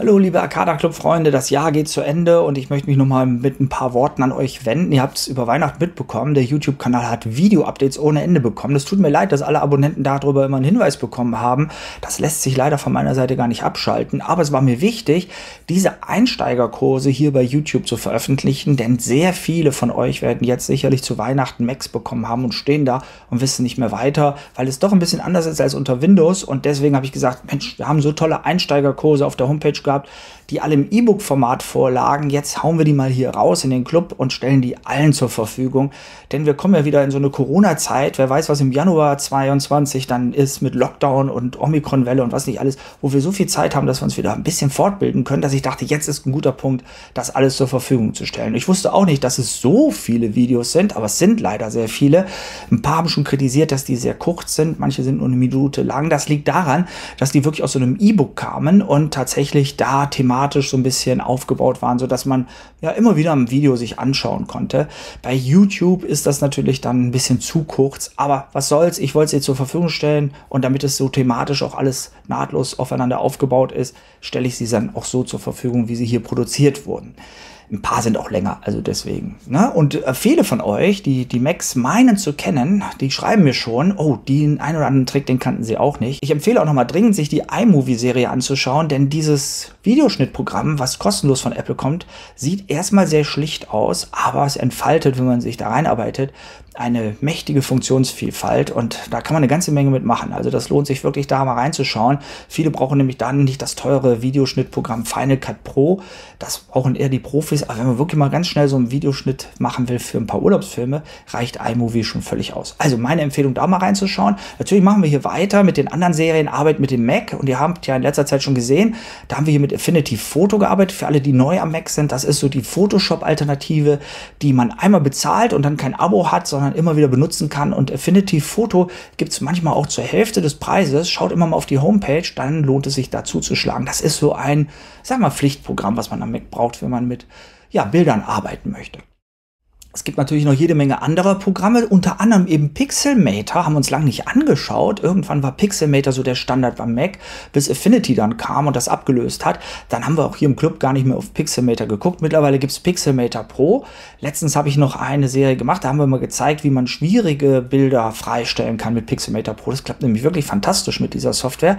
Hallo liebe Arcada Club Freunde, das Jahr geht zu Ende und ich möchte mich nochmal mit ein paar Worten an euch wenden. Ihr habt es über Weihnachten mitbekommen, der YouTube-Kanal hat Video-Updates ohne Ende bekommen. Es tut mir leid, dass alle Abonnenten darüber immer einen Hinweis bekommen haben. Das lässt sich leider von meiner Seite gar nicht abschalten, aber es war mir wichtig, diese Einsteigerkurse hier bei YouTube zu veröffentlichen, denn sehr viele von euch werden jetzt sicherlich zu Weihnachten Macs bekommen haben und stehen da und wissen nicht mehr weiter, weil es doch ein bisschen anders ist als unter Windows und deswegen habe ich gesagt, Mensch, wir haben so tolle Einsteigerkurse auf der Homepage gehabt, die alle im E-Book-Format vorlagen. Jetzt hauen wir die mal hier raus in den Club und stellen die allen zur Verfügung. Denn wir kommen ja wieder in so eine Corona-Zeit. Wer weiß, was im Januar 22 dann ist mit Lockdown und Omikron-Welle und was nicht alles, wo wir so viel Zeit haben, dass wir uns wieder ein bisschen fortbilden können, dass ich dachte, jetzt ist ein guter Punkt, das alles zur Verfügung zu stellen. Ich wusste auch nicht, dass es so viele Videos sind, aber es sind leider sehr viele. Ein paar haben schon kritisiert, dass die sehr kurz sind. Manche sind nur eine Minute lang. Das liegt daran, dass die wirklich aus so einem E-Book kamen und tatsächlich da thematisch so ein bisschen aufgebaut waren, sodass man ja immer wieder ein Video sich anschauen konnte. Bei YouTube ist das natürlich dann ein bisschen zu kurz, aber was soll's, ich wollte es ihr zur Verfügung stellen und damit es so thematisch auch alles nahtlos aufeinander aufgebaut ist, stelle ich sie dann auch so zur Verfügung, wie sie hier produziert wurden. Ein paar sind auch länger, also deswegen. Ne? Und äh, viele von euch, die die Macs meinen zu kennen, die schreiben mir schon, oh, den einen oder anderen Trick, den kannten sie auch nicht. Ich empfehle auch nochmal dringend, sich die iMovie-Serie anzuschauen, denn dieses Videoschnittprogramm, was kostenlos von Apple kommt, sieht erstmal sehr schlicht aus, aber es entfaltet, wenn man sich da reinarbeitet, eine mächtige Funktionsvielfalt und da kann man eine ganze Menge mitmachen. Also das lohnt sich wirklich da mal reinzuschauen. Viele brauchen nämlich dann nicht das teure Videoschnittprogramm Final Cut Pro. Das brauchen eher die Profis. Aber wenn man wirklich mal ganz schnell so einen Videoschnitt machen will für ein paar Urlaubsfilme, reicht iMovie schon völlig aus. Also meine Empfehlung, da mal reinzuschauen. Natürlich machen wir hier weiter mit den anderen Serien Arbeit mit dem Mac und ihr habt ja in letzter Zeit schon gesehen, da haben wir hier mit Affinity Photo gearbeitet. Für alle, die neu am Mac sind, das ist so die Photoshop-Alternative, die man einmal bezahlt und dann kein Abo hat, sondern sondern immer wieder benutzen kann. Und Affinity Photo gibt es manchmal auch zur Hälfte des Preises. Schaut immer mal auf die Homepage, dann lohnt es sich dazu zu schlagen. Das ist so ein, sag mal, Pflichtprogramm, was man am Mac braucht, wenn man mit ja, Bildern arbeiten möchte. Es gibt natürlich noch jede Menge anderer Programme, unter anderem eben Pixelmator, haben wir uns lange nicht angeschaut. Irgendwann war Pixelmator so der Standard beim Mac, bis Affinity dann kam und das abgelöst hat. Dann haben wir auch hier im Club gar nicht mehr auf Pixelmator geguckt. Mittlerweile gibt es Pixelmator Pro. Letztens habe ich noch eine Serie gemacht, da haben wir mal gezeigt, wie man schwierige Bilder freistellen kann mit Pixelmator Pro. Das klappt nämlich wirklich fantastisch mit dieser Software.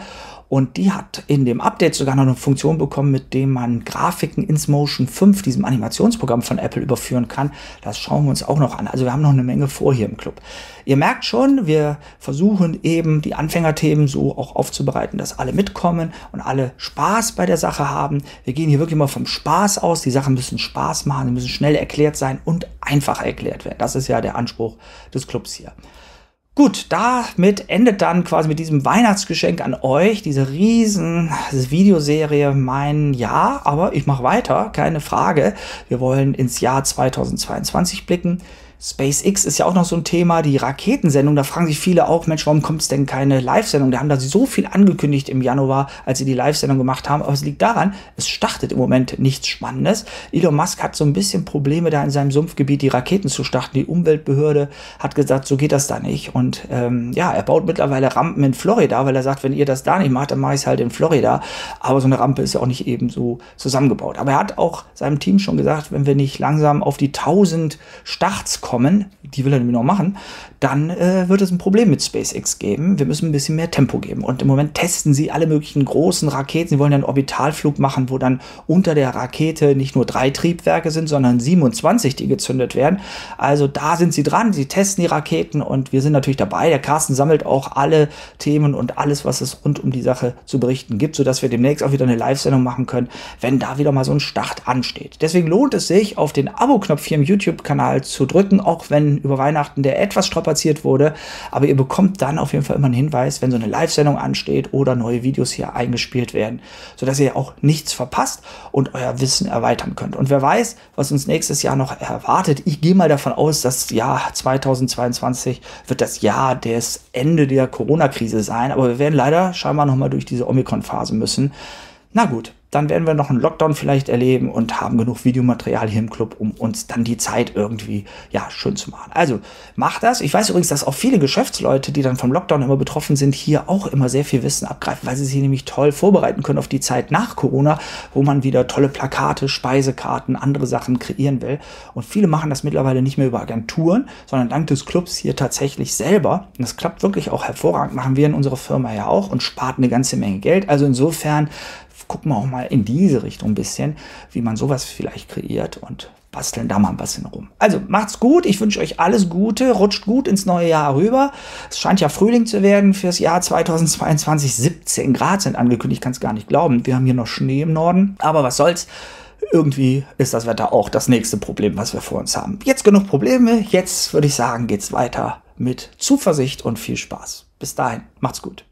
Und die hat in dem Update sogar noch eine Funktion bekommen, mit dem man Grafiken ins Motion 5, diesem Animationsprogramm von Apple, überführen kann. Das schauen wir uns auch noch an. Also wir haben noch eine Menge vor hier im Club. Ihr merkt schon, wir versuchen eben die Anfängerthemen so auch aufzubereiten, dass alle mitkommen und alle Spaß bei der Sache haben. Wir gehen hier wirklich mal vom Spaß aus. Die Sachen müssen Spaß machen, müssen schnell erklärt sein und einfach erklärt werden. Das ist ja der Anspruch des Clubs hier. Gut, damit endet dann quasi mit diesem Weihnachtsgeschenk an euch diese riesen Videoserie mein Jahr. Aber ich mache weiter, keine Frage. Wir wollen ins Jahr 2022 blicken. SpaceX ist ja auch noch so ein Thema, die Raketensendung. Da fragen sich viele auch, Mensch, warum kommt es denn keine Live-Sendung? Da haben da so viel angekündigt im Januar, als sie die Live-Sendung gemacht haben. Aber es liegt daran, es startet im Moment nichts Spannendes. Elon Musk hat so ein bisschen Probleme, da in seinem Sumpfgebiet die Raketen zu starten. Die Umweltbehörde hat gesagt, so geht das da nicht. Und ähm, ja, er baut mittlerweile Rampen in Florida, weil er sagt, wenn ihr das da nicht macht, dann mache ich es halt in Florida. Aber so eine Rampe ist ja auch nicht eben so zusammengebaut. Aber er hat auch seinem Team schon gesagt, wenn wir nicht langsam auf die 1000 Starts kommen, kommen, die will er nämlich noch machen, dann äh, wird es ein Problem mit SpaceX geben. Wir müssen ein bisschen mehr Tempo geben. Und im Moment testen sie alle möglichen großen Raketen. Sie wollen einen Orbitalflug machen, wo dann unter der Rakete nicht nur drei Triebwerke sind, sondern 27, die gezündet werden. Also da sind sie dran. Sie testen die Raketen und wir sind natürlich dabei. Der Carsten sammelt auch alle Themen und alles, was es rund um die Sache zu berichten gibt, sodass wir demnächst auch wieder eine Live-Sendung machen können, wenn da wieder mal so ein Start ansteht. Deswegen lohnt es sich, auf den Abo-Knopf hier im YouTube-Kanal zu drücken auch wenn über Weihnachten der etwas strapaziert wurde. Aber ihr bekommt dann auf jeden Fall immer einen Hinweis, wenn so eine Live-Sendung ansteht oder neue Videos hier eingespielt werden, sodass ihr auch nichts verpasst und euer Wissen erweitern könnt. Und wer weiß, was uns nächstes Jahr noch erwartet. Ich gehe mal davon aus, das Jahr 2022 wird das Jahr des Ende der Corona-Krise sein. Aber wir werden leider scheinbar noch mal durch diese Omikron-Phase müssen. Na gut, dann werden wir noch einen Lockdown vielleicht erleben und haben genug Videomaterial hier im Club, um uns dann die Zeit irgendwie ja schön zu machen. Also macht das. Ich weiß übrigens, dass auch viele Geschäftsleute, die dann vom Lockdown immer betroffen sind, hier auch immer sehr viel Wissen abgreifen, weil sie sich nämlich toll vorbereiten können auf die Zeit nach Corona, wo man wieder tolle Plakate, Speisekarten, andere Sachen kreieren will. Und viele machen das mittlerweile nicht mehr über Agenturen, sondern dank des Clubs hier tatsächlich selber. Und das klappt wirklich auch hervorragend, machen wir in unserer Firma ja auch und spart eine ganze Menge Geld. Also insofern gucken wir auch mal in diese Richtung ein bisschen, wie man sowas vielleicht kreiert und basteln da mal ein bisschen rum. Also macht's gut, ich wünsche euch alles Gute, rutscht gut ins neue Jahr rüber. Es scheint ja Frühling zu werden fürs Jahr 2022. 17 Grad sind angekündigt, ich kann es gar nicht glauben. Wir haben hier noch Schnee im Norden, aber was soll's. Irgendwie ist das Wetter auch das nächste Problem, was wir vor uns haben. Jetzt genug Probleme, jetzt würde ich sagen, geht's weiter mit Zuversicht und viel Spaß. Bis dahin, macht's gut.